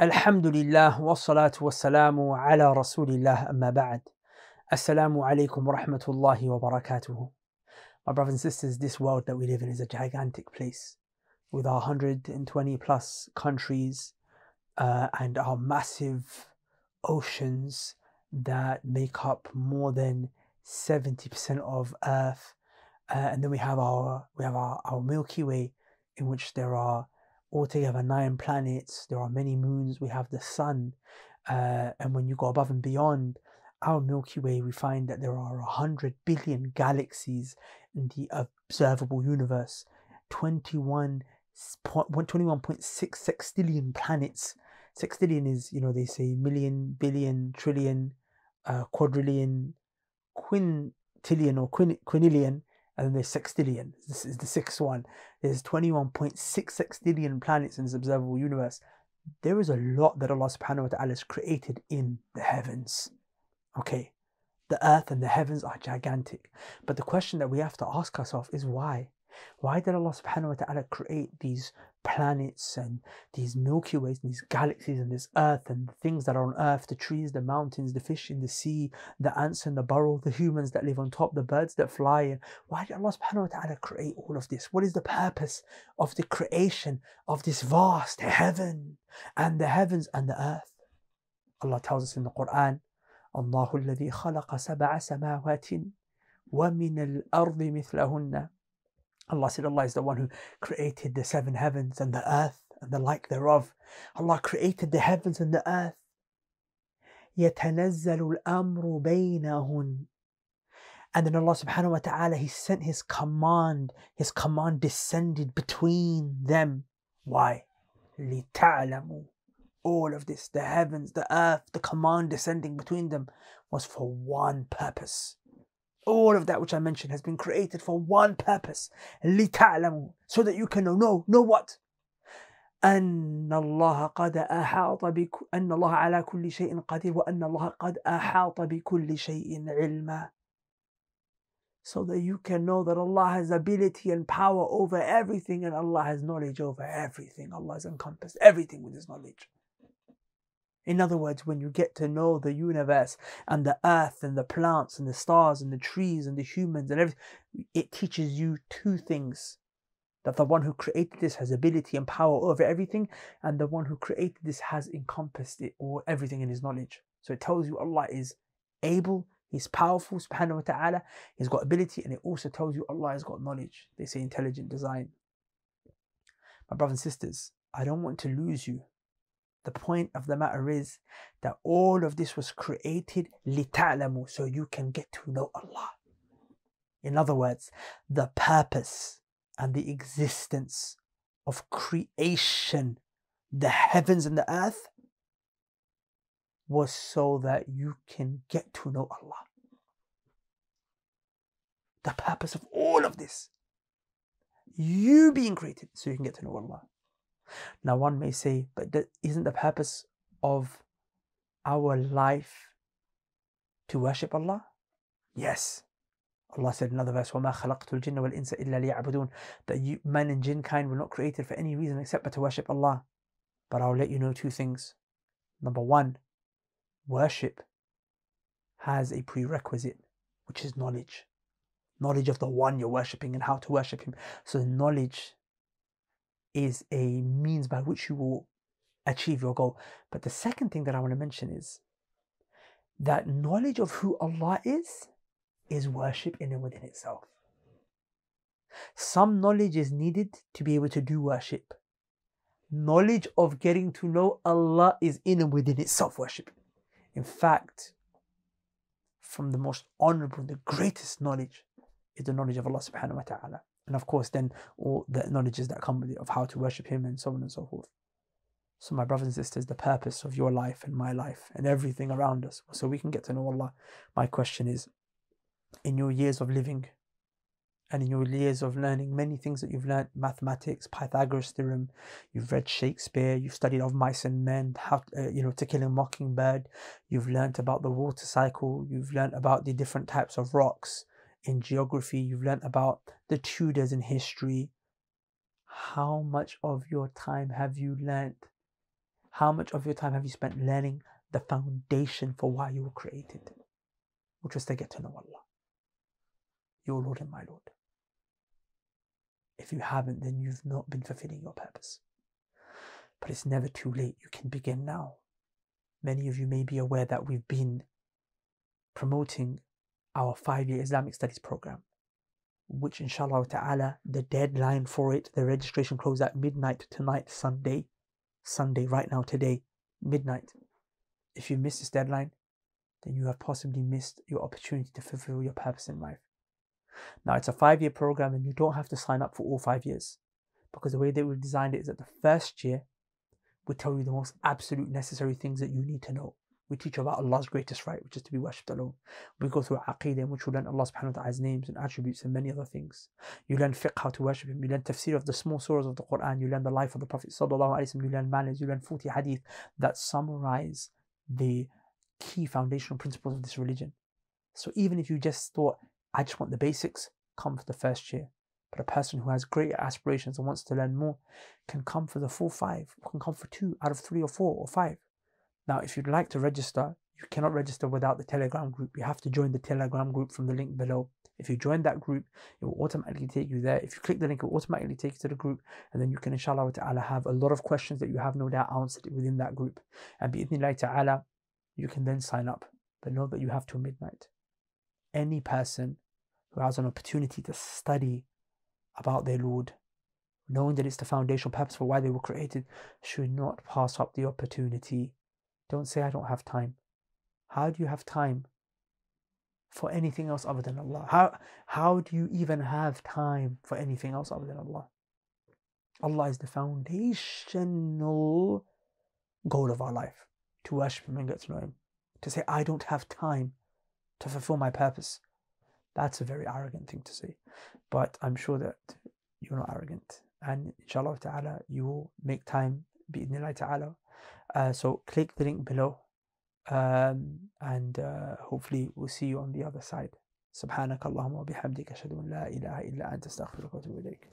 الحمد لله والصلاة والسلام على رسول الله amma بعد السلام عليكم ورحمة الله وبركاته. My brothers and sisters, this world that we live in is a gigantic place with our 120 plus countries uh, and our massive oceans that make up more than 70% of Earth. Uh, and then we have our we have our, our Milky Way in which there are altogether nine planets. There are many moons. We have the sun. Uh, and when you go above and beyond our Milky Way, we find that there are 100 billion galaxies in the observable universe, 21, 21.6 sextillion planets. Sextillion is, you know, they say million, billion, trillion, uh, quadrillion, quintillion, or quin- quinillion and then there's sextillion. This is the sixth one. There's 21.6 sextillion planets in this observable universe. There is a lot that Allah subhanahu wa ta'ala has created in the heavens. Okay, the earth and the heavens are gigantic. But the question that we have to ask ourselves is why? Why did Allah subhanahu wa ta'ala create these planets and these Milky Ways and these galaxies and this earth and the things that are on earth, the trees, the mountains, the fish in the sea, the ants in the burrow, the humans that live on top, the birds that fly. And why did Allah subhanahu wa ta'ala create all of this? What is the purpose of the creation of this vast heaven and the heavens and the earth? Allah tells us in the Quran, الله الذي خلق سبع سماوات ومن الأرض مثلهن Allah said Allah is the one who created the seven heavens and the earth and the like thereof. Allah created the heavens and the earth. يتنزل الأمر بينهن and then Allah subhanahu wa ta'ala, He sent His command. His command descended between them. Why? لِتَعْلَمُوا All of this, the heavens, the earth, the command descending between them was for one purpose. All of that which I mentioned has been created for one purpose. لِتَعْلَمُوا So that you can know. Know, know what? أن الله قد أحاط بك أن الله على كل شيء قدير وأن الله قد أحاط بكل شيء علما so that you can know that Allah has ability and power over everything and Allah has knowledge over everything. Allah has encompassed everything with His knowledge. In other words, when you get to know the universe and the earth and the plants and the stars and the trees and the humans and everything, it teaches you two things. That the one who created this has ability and power over everything, and the one who created this has encompassed it or everything in his knowledge. So it tells you Allah is able, He's powerful, subhanahu wa ta'ala, He's got ability, and it also tells you Allah has got knowledge. They say intelligent design. My brothers and sisters, I don't want to lose you the point of the matter is that all of this was created لِتَعْلَمُوا so you can get to know Allah. In other words, the purpose and the existence of creation, the heavens and the earth, was so that you can get to know Allah. The purpose of all of this, you being created so you can get to know Allah. Now, one may say, but that isn't the purpose of our life to worship Allah? Yes. Allah said in another verse, وَمَا خَلَقْتُ الْجِنَّ وَالْإِنسَ إِلَّا لِيَعْبُدُونَ That you, man and jinn kind were not created for any reason except but to worship Allah. But I'll let you know two things. Number one, worship has a prerequisite, which is knowledge. Knowledge of the one you're worshipping and how to worship Him. So, knowledge is a means by which you will achieve your goal. But the second thing that I want to mention is that knowledge of who Allah is is worship in and within itself. Some knowledge is needed to be able to do worship. Knowledge of getting to know Allah is in and within itself worship. In fact, from the most honorable, the greatest knowledge is the knowledge of Allah subhanahu wa ta'ala and of course then all the knowledges that come with it of how to worship him and so on and so forth. So my brothers and sisters the purpose of your life and my life and everything around us so we can get to know allah my question is in your years of living and in your years of learning many things that you've learned mathematics pythagoras theorem you've read shakespeare you've studied of mice and men how uh, you know to kill a mockingbird you've learned about the water cycle you've learned about the different types of rocks in geography, you've learned about the Tudors in history. How much of your time have you learned How much of your time have you spent learning the foundation for why you were created? Which was to get to know Allah, your Lord and my Lord. If you haven't, then you've not been fulfilling your purpose. But it's never too late. You can begin now. Many of you may be aware that we've been promoting our five year Islamic studies program, which inshallah ta'ala, the deadline for it, the registration closes at midnight tonight, Sunday. Sunday, right now, today, midnight. If you miss this deadline, then you have possibly missed your opportunity to fulfill your purpose in life. Now, it's a five year program, and you don't have to sign up for all five years because the way that we've designed it is that the first year we tell you the most absolute necessary things that you need to know. We teach about Allah's greatest right, which is to be worshipped alone. We go through Aqidah, in which we learn Allah subhanahu wa ta'ala's names and attributes and many other things. You learn fiqh, how to worship Him. You learn tafsir of the small surahs of the Quran. You learn the life of the Prophet. You learn manners. You learn 40 hadith that summarize the key foundational principles of this religion. So even if you just thought, I just want the basics, come for the first year. But a person who has greater aspirations and wants to learn more can come for the full five, can come for two out of three or four or five. Now, if you'd like to register, you cannot register without the Telegram group. You have to join the Telegram group from the link below. If you join that group, it will automatically take you there. If you click the link, it will automatically take you to the group, and then you can, inshallah ta'ala, have a lot of questions that you have no doubt answered within that group. And bi'idhnillah ta'ala, you can then sign up. But know that you have till midnight. Any person who has an opportunity to study about their Lord, knowing that it's the foundational purpose for why they were created, should not pass up the opportunity. Don't say, I don't have time. How do you have time for anything else other than Allah? How, how do you even have time for anything else other than Allah? Allah is the foundational goal of our life to worship Him and get to know Him. To say, I don't have time to fulfill my purpose. That's a very arrogant thing to say. But I'm sure that you're not arrogant. And inshallah ta'ala, you will make time, bi'idhnillah ta'ala. Uh, so click the link below. Um, and uh, hopefully we'll see you on the other side. سبحانك اللهم وبحمدك أشهد أن لا إله إلا أنت أستغفرك وأتوب إليك